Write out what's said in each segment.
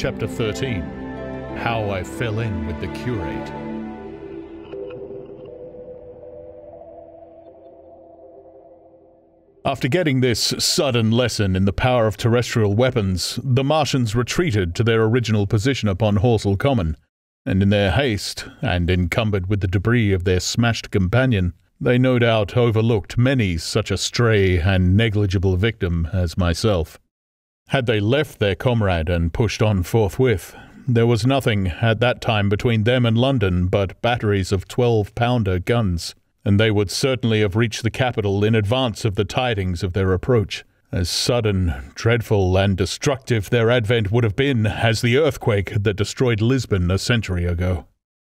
Chapter 13 How I Fell In with the Curate. After getting this sudden lesson in the power of terrestrial weapons, the Martians retreated to their original position upon Horsell Common, and in their haste, and encumbered with the debris of their smashed companion, they no doubt overlooked many such a stray and negligible victim as myself. Had they left their comrade and pushed on forthwith, there was nothing at that time between them and London but batteries of 12 pounder guns, and they would certainly have reached the capital in advance of the tidings of their approach. As sudden, dreadful, and destructive their advent would have been as the earthquake that destroyed Lisbon a century ago.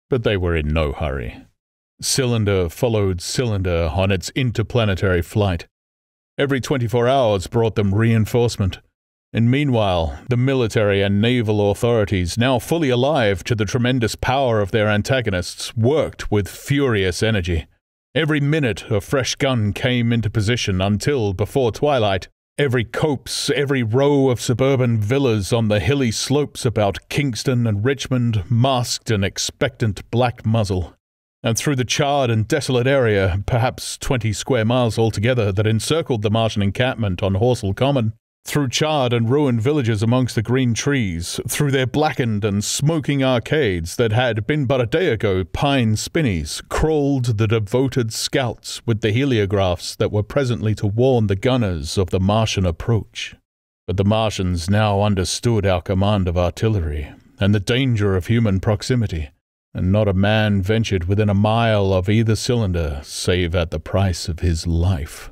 But they were in no hurry. Cylinder followed cylinder on its interplanetary flight. Every 24 hours brought them reinforcement. And meanwhile, the military and naval authorities, now fully alive to the tremendous power of their antagonists, worked with furious energy. Every minute a fresh gun came into position until, before twilight, every copse, every row of suburban villas on the hilly slopes about Kingston and Richmond masked an expectant black muzzle. And through the charred and desolate area, perhaps twenty square miles altogether, that encircled the Martian encampment on Horsell Common, through charred and ruined villages amongst the green trees, through their blackened and smoking arcades that had been but a day ago pine spinneys, crawled the devoted scouts with the heliographs that were presently to warn the gunners of the Martian approach. But the Martians now understood our command of artillery and the danger of human proximity, and not a man ventured within a mile of either cylinder save at the price of his life.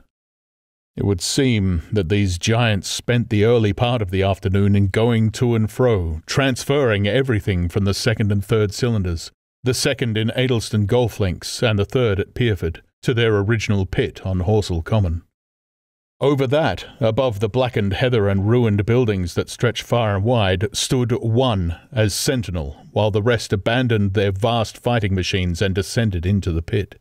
It would seem that these giants spent the early part of the afternoon in going to and fro, transferring everything from the second and third cylinders, the second in Addlestone Golf Links and the third at Pyrford, to their original pit on Horsell Common. Over that, above the blackened heather and ruined buildings that stretched far and wide, stood one as sentinel, while the rest abandoned their vast fighting machines and descended into the pit.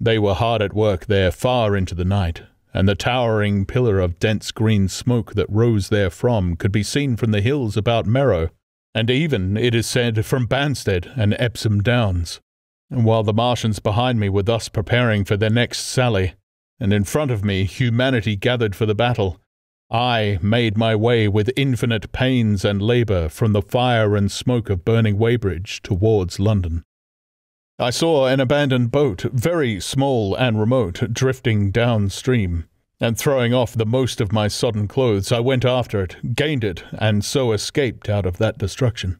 They were hard at work there far into the night, and the towering pillar of dense green smoke that rose therefrom could be seen from the hills about Merrow, and even, it is said, from Banstead and Epsom Downs. And while the Martians behind me were thus preparing for their next sally, and in front of me humanity gathered for the battle, I made my way with infinite pains and labour from the fire and smoke of burning Weybridge towards London. I saw an abandoned boat, very small and remote, drifting downstream, and throwing off the most of my sodden clothes, I went after it, gained it, and so escaped out of that destruction.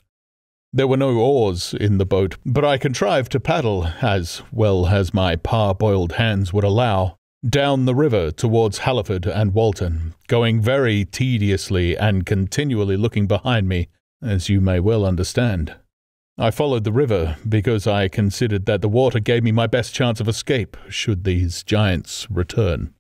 There were no oars in the boat, but I contrived to paddle, as well as my parboiled hands would allow, down the river towards Halliford and Walton, going very tediously and continually looking behind me, as you may well understand. I followed the river because I considered that the water gave me my best chance of escape should these giants return.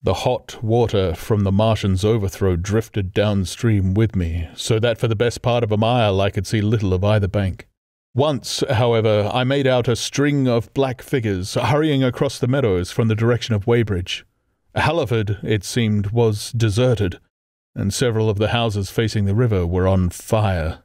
The hot water from the Martian's overthrow drifted downstream with me, so that for the best part of a mile I could see little of either bank. Once, however, I made out a string of black figures hurrying across the meadows from the direction of Weybridge. Halliford, it seemed, was deserted, and several of the houses facing the river were on fire.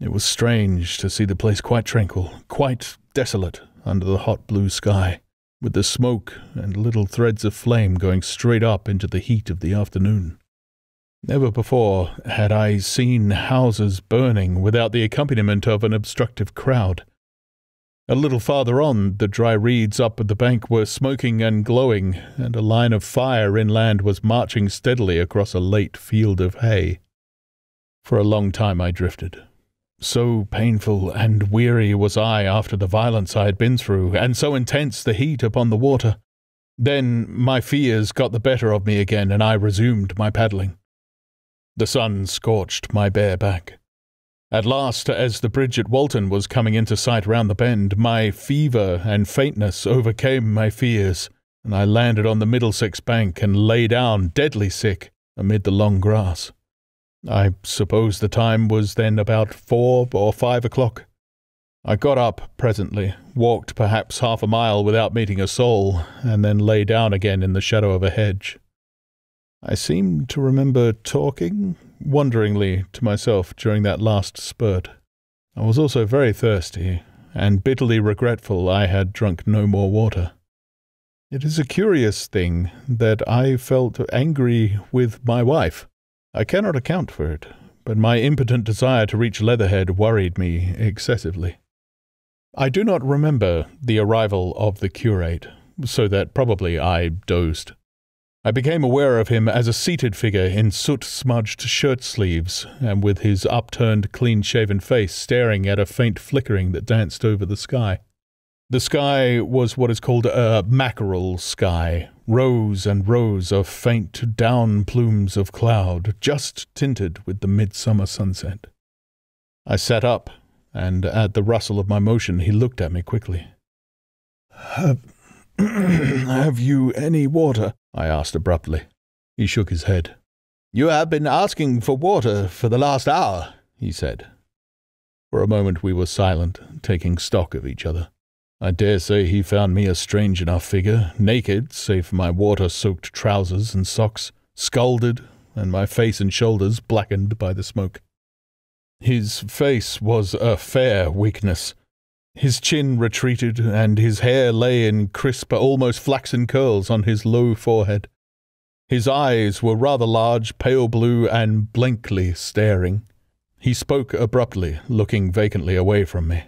It was strange to see the place quite tranquil, quite desolate under the hot blue sky, with the smoke and little threads of flame going straight up into the heat of the afternoon. Never before had I seen houses burning without the accompaniment of an obstructive crowd. A little farther on, the dry reeds up at the bank were smoking and glowing, and a line of fire inland was marching steadily across a late field of hay. For a long time I drifted, so painful and weary was I after the violence I had been through, and so intense the heat upon the water. Then my fears got the better of me again, and I resumed my paddling. The sun scorched my bare back. At last, as the bridge at Walton was coming into sight round the bend, my fever and faintness overcame my fears, and I landed on the Middlesex bank and lay down deadly sick amid the long grass. I suppose the time was then about four or five o'clock. I got up presently, walked perhaps half a mile without meeting a soul, and then lay down again in the shadow of a hedge. I seem to remember talking wonderingly to myself during that last spurt. I was also very thirsty, and bitterly regretful I had drunk no more water. It is a curious thing that I felt angry with my wife. I cannot account for it, but my impotent desire to reach Leatherhead worried me excessively. I do not remember the arrival of the curate, so that probably I dozed. I became aware of him as a seated figure in soot smudged shirt sleeves, and with his upturned, clean shaven face staring at a faint flickering that danced over the sky. The sky was what is called a mackerel sky, rows and rows of faint down plumes of cloud, just tinted with the midsummer sunset. I sat up, and at the rustle of my motion he looked at me quickly. Have, have you any water? I asked abruptly. He shook his head. You have been asking for water for the last hour, he said. For a moment we were silent, taking stock of each other. I dare say he found me a strange enough figure, naked, save for my water soaked trousers and socks, scalded, and my face and shoulders blackened by the smoke. His face was a fair weakness, his chin retreated, and his hair lay in crisp, almost flaxen curls on his low forehead. His eyes were rather large, pale blue, and blankly staring. He spoke abruptly, looking vacantly away from me.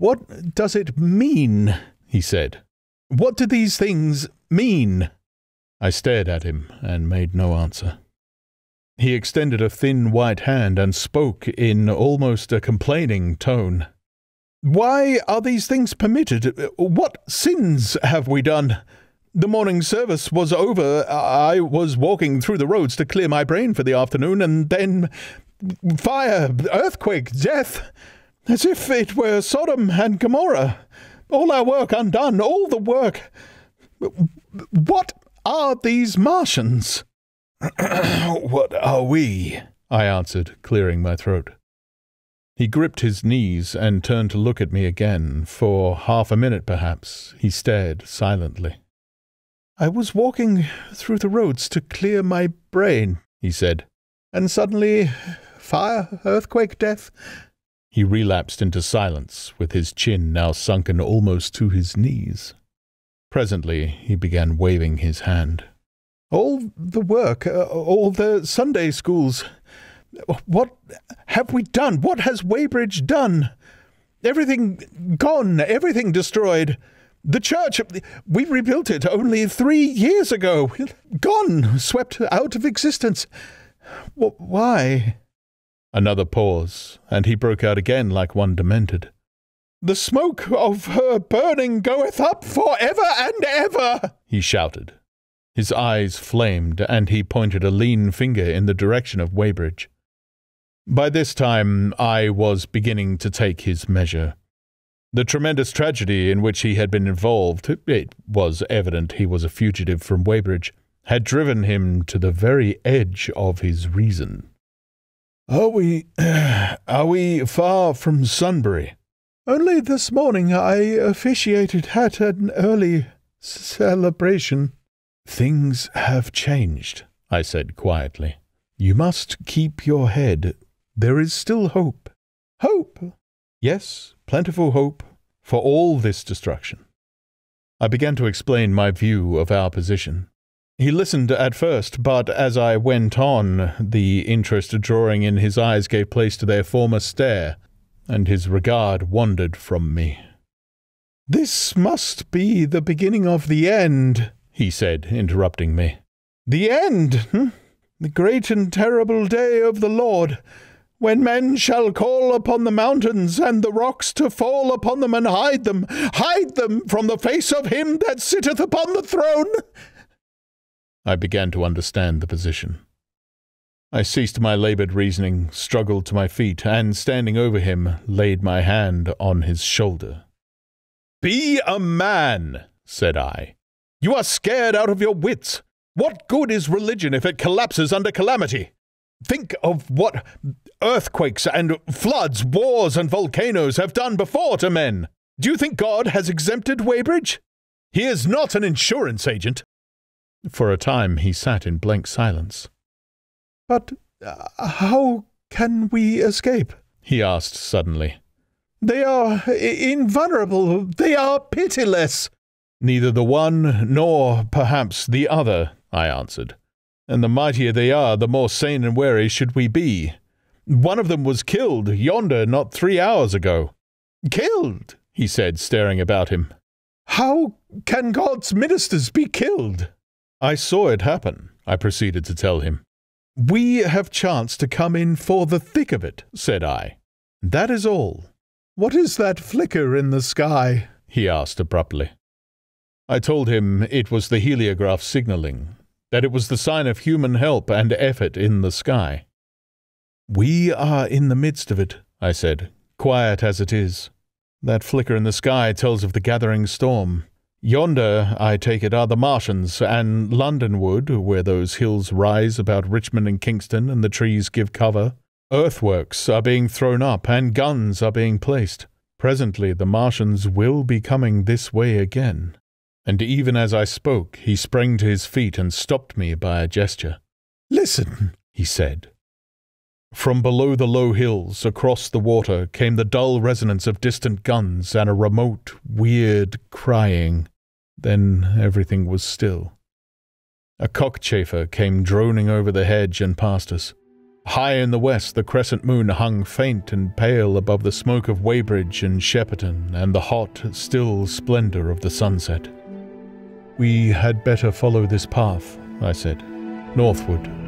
What does it mean? he said. What do these things mean? I stared at him and made no answer. He extended a thin white hand and spoke in almost a complaining tone. Why are these things permitted? What sins have we done? The morning service was over. I was walking through the roads to clear my brain for the afternoon, and then fire, earthquake, death. As if it were Sodom and Gomorrah. All our work undone, all the work. What are these Martians? what are we? I answered, clearing my throat. He gripped his knees and turned to look at me again. For half a minute, perhaps, he stared silently. I was walking through the roads to clear my brain, he said, and suddenly fire, earthquake, death. He relapsed into silence, with his chin now sunken almost to his knees. Presently he began waving his hand. All the work, uh, all the Sunday schools, what have we done? What has Weybridge done? Everything gone, everything destroyed. The church, we rebuilt it only three years ago. Gone, swept out of existence. W- why? Another pause, and he broke out again like one demented. The smoke of her burning goeth up for ever and ever, he shouted. His eyes flamed, and he pointed a lean finger in the direction of Weybridge. By this time, I was beginning to take his measure. The tremendous tragedy in which he had been involved, it was evident he was a fugitive from Weybridge, had driven him to the very edge of his reason. Are we. are we far from Sunbury? Only this morning I officiated at an early celebration. Things have changed, I said quietly. You must keep your head there is still hope. Hope! Yes, plentiful hope for all this destruction. I began to explain my view of our position. He listened at first, but as I went on, the interest drawing in his eyes gave place to their former stare, and his regard wandered from me. This must be the beginning of the end, he said, interrupting me. The end! Hmm? The great and terrible day of the Lord when men shall call upon the mountains and the rocks to fall upon them and hide them, hide them from the face of him that sitteth upon the throne. I began to understand the position. I ceased my labored reasoning, struggled to my feet, and standing over him, laid my hand on his shoulder. Be a man, said I. You are scared out of your wits. What good is religion if it collapses under calamity? Think of what earthquakes and floods, wars and volcanoes have done before to men. Do you think God has exempted Weybridge? He is not an insurance agent. For a time he sat in blank silence. But uh, how can we escape? he asked suddenly. They are invulnerable. They are pitiless. Neither the one nor, perhaps, the other, I answered. And the mightier they are, the more sane and wary should we be. One of them was killed yonder not three hours ago. Killed? he said, staring about him. How can God's ministers be killed? I saw it happen, I proceeded to tell him. We have chanced to come in for the thick of it, said I. That is all. What is that flicker in the sky? he asked abruptly. I told him it was the heliograph signaling, that it was the sign of human help and effort in the sky. We are in the midst of it, I said, quiet as it is. That flicker in the sky tells of the gathering storm. Yonder, I take it, are the Martians, and London Londonward, where those hills rise about Richmond and Kingston and the trees give cover. Earthworks are being thrown up and guns are being placed. Presently the Martians will be coming this way again and even as I spoke, he sprang to his feet and stopped me by a gesture. Listen, he said. From below the low hills, across the water, came the dull resonance of distant guns and a remote, weird crying. Then everything was still. A cockchafer came droning over the hedge and past us. High in the west, the crescent moon hung faint and pale above the smoke of Weybridge and Shepperton and the hot, still splendor of the sunset. We had better follow this path, I said, northward